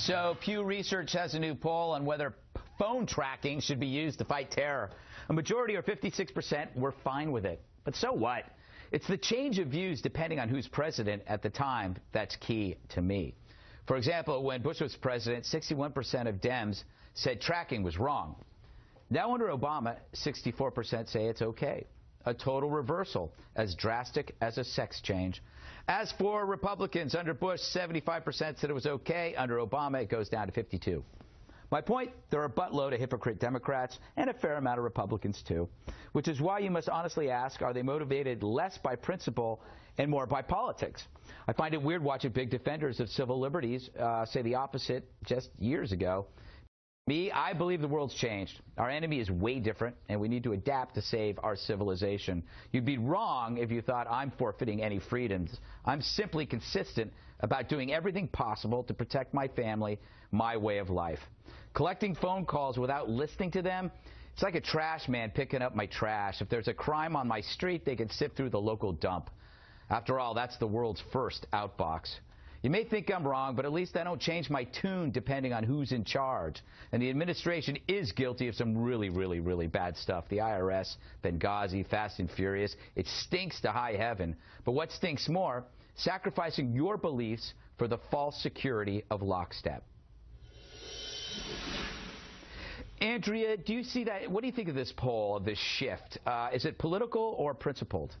So Pew Research has a new poll on whether phone tracking should be used to fight terror. A majority, or 56%, were fine with it. But so what? It's the change of views depending on who's president at the time that's key to me. For example, when Bush was president, 61% of Dems said tracking was wrong. Now under Obama, 64% say it's okay. A total reversal, as drastic as a sex change. As for Republicans, under Bush, 75% said it was okay. Under Obama, it goes down to 52. My point, there are a buttload of hypocrite Democrats and a fair amount of Republicans, too, which is why you must honestly ask, are they motivated less by principle and more by politics? I find it weird watching big defenders of civil liberties uh, say the opposite just years ago. Me, I believe the world's changed. Our enemy is way different, and we need to adapt to save our civilization. You'd be wrong if you thought I'm forfeiting any freedoms. I'm simply consistent about doing everything possible to protect my family, my way of life. Collecting phone calls without listening to them, it's like a trash man picking up my trash. If there's a crime on my street, they can sift through the local dump. After all, that's the world's first outbox. You may think I'm wrong, but at least I don't change my tune depending on who's in charge. And the administration is guilty of some really, really, really bad stuff. The IRS, Benghazi, Fast and Furious. It stinks to high heaven. But what stinks more? Sacrificing your beliefs for the false security of lockstep. Andrea, do you see that? What do you think of this poll, of this shift? Uh, is it political or principled?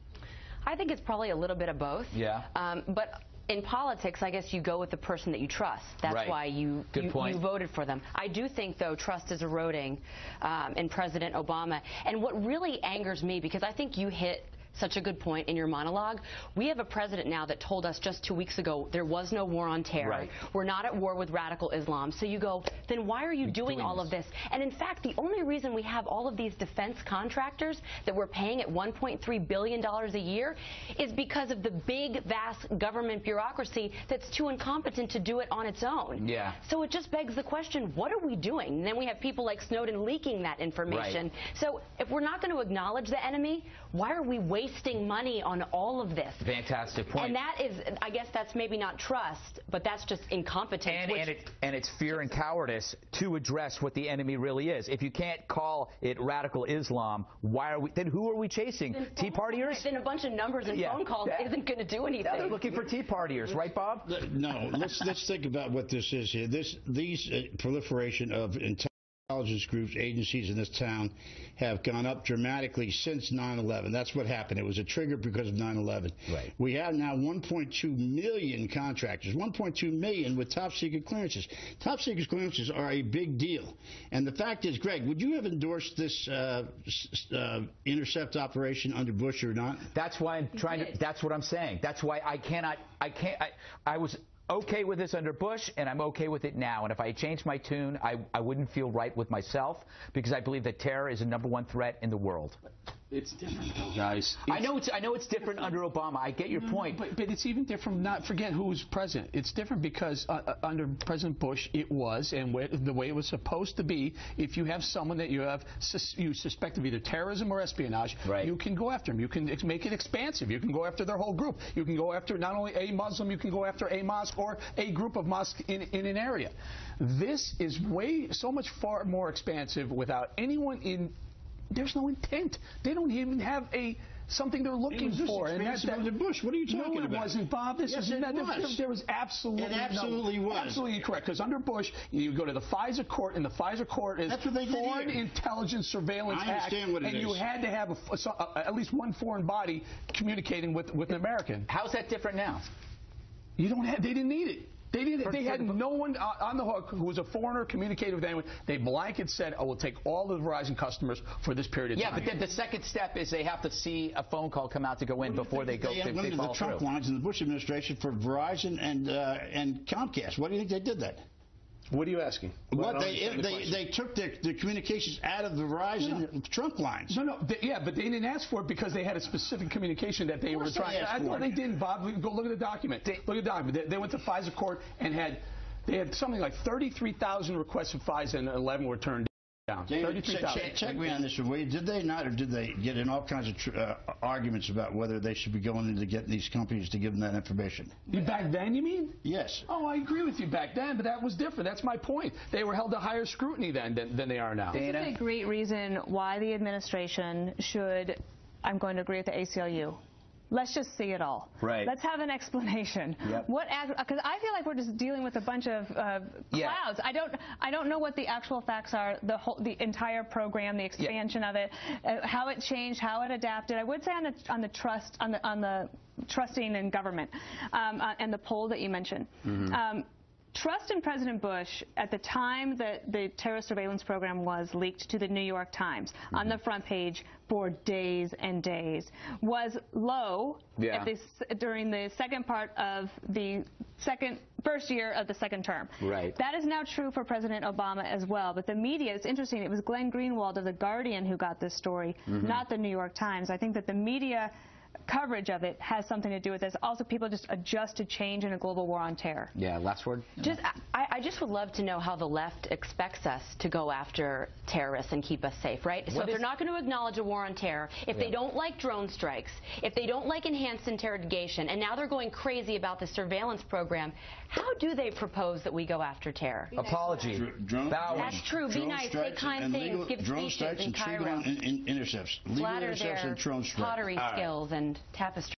I think it's probably a little bit of both. Yeah. Um, but in politics, I guess you go with the person that you trust. That's right. why you you, you, voted for them. I do think, though, trust is eroding um, in President Obama. And what really angers me, because I think you hit such a good point in your monologue. We have a president now that told us just two weeks ago there was no war on terror. Right. We're not at war with radical Islam. So you go, then why are you doing, doing all this. of this? And in fact, the only reason we have all of these defense contractors that we're paying at $1.3 billion a year is because of the big, vast government bureaucracy that's too incompetent to do it on its own. Yeah. So it just begs the question, what are we doing? And then we have people like Snowden leaking that information. Right. So if we're not going to acknowledge the enemy, why are we wasting money on all of this? Fantastic point. And that is, I guess that's maybe not trust, but that's just incompetence. And, which- and, it, and it's fear and cowardice to address what the enemy really is. If you can't call it radical Islam, why are we? Then who are we chasing? then Tea phone- partiers? Then a bunch of numbers and Yeah. phone calls Yeah. isn't going to do anything. They're looking for tea partiers, right, Bob? No, let's let's think about what this is here. This these uh, proliferation of intelligence groups, agencies in this town have gone up dramatically since 9/11. That's what happened. It was a trigger because of 9/11. Right. We have now 1.2 million contractors, 1.2 million with top secret clearances. Top secret clearances are a big deal. And the fact is, Greg, would you have endorsed this uh, uh, intercept operation under Bush or not? That's why I'm trying to. That's what I'm saying. That's why I cannot. I can't. I, I was okay with this under Bush, and I'm okay with it now. And if I changed my tune, I, I wouldn't feel right with myself because I believe that terror is the number one threat in the world. It's different, though, guys. I know it's. I know it's different under Obama. I get your point. But, but it's even different. Not forget who was president. It's different because uh, uh, under President Bush, it was and wh- the way it was supposed to be. If you have someone that you have sus- you suspect of either terrorism or espionage, Right. you can go after them. You can ex- make it expansive. You can go after their whole group. You can go after not only a Muslim, you can go after a mosque or a group of mosques in, in an area. This is way so much far more expansive without anyone in. There's no intent. They don't even have a something they're looking was for. And expansive that, under Bush. What are you talking no, it about? wasn't, Bob. This Yes, is it not, was. There, there was absolutely It absolutely no, was. absolutely correct. Because under Bush, you go to the FISA court, and the FISA court is That's what they Foreign. Intelligence Surveillance I Act, what it and you had to have a, so- uh, at least one foreign body communicating with with an American. How's that different now? You don't have. They didn't need it. They didn't. They had no one uh, on the hook who was a foreigner communicated with anyone. They blanket said, "I will take all the Verizon customers for this period of Yeah, time." Yeah, but then the second step is they have to see a phone call come out to go in before they go. They They, implemented the trunk through. lines in the Bush administration for Verizon and uh, and Comcast. Why do you think they did that? What are you asking? Well, I What they understand the they, they took the, the communications out of the Verizon trunk lines. No, no, they, yeah, but they didn't ask for it because they had a specific communication that they were course they trying. asked I for know they didn't, Bob. Go look at the document. look at the document. They, they went to FISA court and had they had something like 33,000 requests for FISA and 11 were turned down. David, 33,000. check, check me on this one. will you? Did they not, or did they get in all kinds of tr- uh, arguments about whether they should be going into getting these companies to give them that information? You back then, you mean? Yes. Oh, I agree with you back then, but that was different. That's my point. They were held to higher scrutiny then than, than they are now. This is a great reason why the administration should, I'm going to agree with the ACLU. Let's just see it all. Right. Let's have an explanation. Yep. What? Because I feel like we're just dealing with a bunch of uh, Yeah. clouds. I don't. I don't know what the actual facts are. The whole, the entire program, the expansion of it, uh, how it changed, how it adapted. I would say on the on the trust on the on the trusting in government um, uh, and the poll that you mentioned. Um, Trust in President Bush at the time that the terror surveillance program was leaked to the New York Times on mm-hmm. the front page for days and days was low Yeah. this, during the second part of the second first year of the second term. Right. That is now true for President Obama as well. But the media, it's interesting. It was Glenn Greenwald of the Guardian who got this story, mm-hmm. not the New York Times. I think that the media coverage of it has something to do with this. Also, people just adjust to change in a global war on terror. Yeah, last word? Just, I, I just would love to know how the left expects us to go after terrorists and keep us safe, right? so if they're not going to acknowledge a war on terror, if they don't like drone strikes, if they don't like enhanced interrogation, and now they're going crazy about the surveillance program, how do they propose that we go after terror? Apology. Dr- drone- Bow. That's true. Be drone nice. Say strikes kind and things. legal- Give drone speeches strikes in and Cairo. in, in intercepts. Legal Flatter intercepts and drone strikes. pottery All right. skills and tapestry.